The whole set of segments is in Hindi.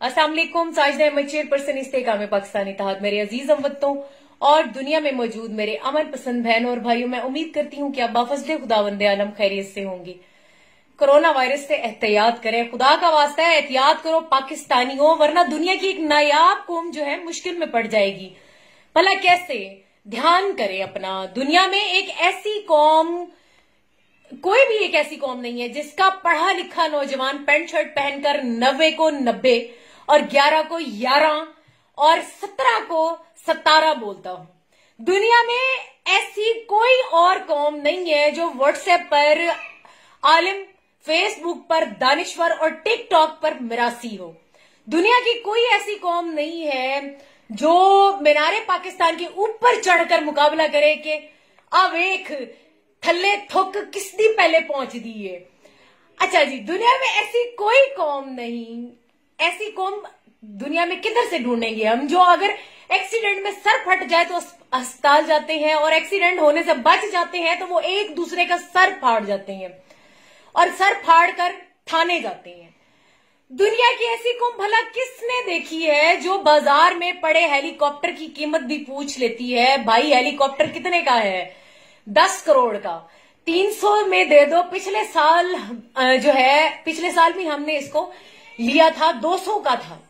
असलकुम साजदा अहमद चेयरपर्सन इस्तेकाम पाकिस्तानी तहत। मेरे अज़ीज़ अमवतों और दुनिया में मौजूद मेरे अमन पसंद बहनों और भाइयों, मैं उम्मीद करती हूँ कि आप बाफजल खुदावंद आलम खैरियत से होंगे। कोरोना वायरस से एहतियात करें। खुदा का वास्ता है, एहतियात करो पाकिस्तानियों, वरना दुनिया की एक नायाब कौम जो है मुश्किल में पड़ जाएगी। भला कैसे? ध्यान करें अपना। दुनिया में एक ऐसी कौम, कोई भी एक ऐसी कौम नहीं है जिसका पढ़ा लिखा नौजवान पेंट शर्ट पहनकर नब्बे को नब्बे और ग्यारह को ग्यारह और सत्रह को सतारह बोलता हूँ। दुनिया में ऐसी कोई और कौम नहीं है जो व्हाट्सएप पर, आलिम फेसबुक पर दानिश्वर और टिकटॉक पर मिरासी हो। दुनिया की कोई ऐसी कौम नहीं है जो मीनारे पाकिस्तान के ऊपर चढ़कर मुकाबला करे कि, अब एक थल्ले थुक किस दी पहले पहुँच दी है? अच्छा जी, दुनिया में ऐसी कोई कौम नहीं ऐसी कौम दुनिया में किधर से ढूंढेंगे हम? जो अगर एक्सीडेंट में सर फट जाए तो अस्पताल जाते हैं और एक्सीडेंट होने से बच जाते हैं तो वो एक दूसरे का सर फाड़ जाते हैं और सर फाड़ कर थाने जाते हैं। दुनिया की ऐसी कौम भला किसने देखी है जो बाज़ार में पड़े हेलीकॉप्टर की कीमत भी पूछ लेती है? भाई, हेलीकॉप्टर कितने का है? दस करोड़ का। तीन सौ में दे दो। पिछले साल जो है, पिछले साल भी हमने इसको लिया था 200 का था।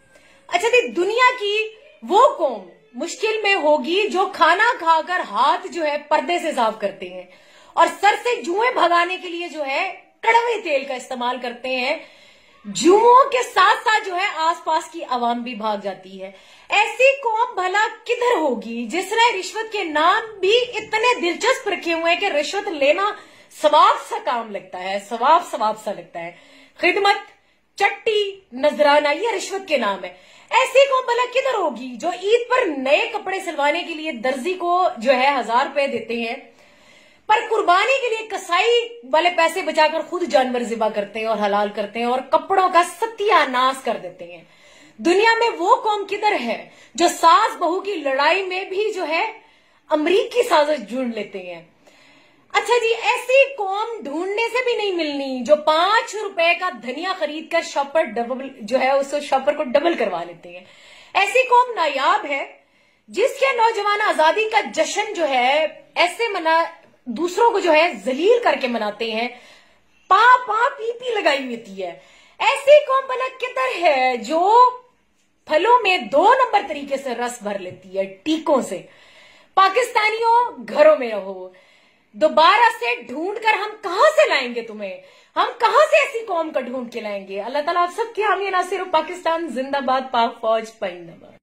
अच्छा थी दुनिया की वो कौम मुश्किल में होगी जो खाना खाकर हाथ जो है पर्दे से साफ़ करते हैं और सर से जुए भगाने के लिए जो है कड़वे तेल का इस्तेमाल करते हैं। जुओं के साथ साथ जो है आसपास की आवाम भी भाग जाती है। ऐसी कौम भला किधर होगी जिसने रिश्वत के नाम भी इतने दिलचस्प रखे हुए हैं कि रिश्वत लेना सवाब सा काम लगता है, सवाब सवाब सा लगता है। खिदमत चट्टी नजराना, ये रिश्वत के नाम है। ऐसी कौन भला किधर होगी जो ईद पर नए कपड़े सिलवाने के लिए दर्जी को जो है हज़ार रुपए देते हैं? पर कुर्बानी के लिए कसाई वाले पैसे बचाकर खुद जानवर जिबा करते हैं और हलाल करते हैं और कपड़ों का सत्यानाश कर देते हैं। दुनिया में वो कौम किधर है जो सास बहू की लड़ाई में भी जो है अमरीकी साजिश ढूंढ लेते हैं? अच्छा जी, ऐसी कौम ढूँढने से भी नहीं मिलनी, जो पाँच रुपए का धनिया खरीद कर शॉपर डबल जो है, उस शॉपर को डबल करवा लेते हैं। ऐसी कौम नायाब है, जिसके नौजवान आज़ादी का जश्न जो है, ऐसे मना, दूसरों को जो है, जलील करके मनाते हैं। पा पा पी पी लगाई होती है। ऐसी कौम भला किधर है, जो फलों में दो नंबर तरीके से रस भर लेती है, टीकों से। पाकिस्तानियों, घरों में रहो। दोबारा से ढूंढ कर हम कहाँ से लाएँगे तुम्हें? हम कहाँ से ऐसी कौम का ढूंढ के लाएँगे? अल्लाह ताला आप सब सबके हामी नासिर पाकिस्तान, जिंदाबाद, पाक फौज पाइंदाबाद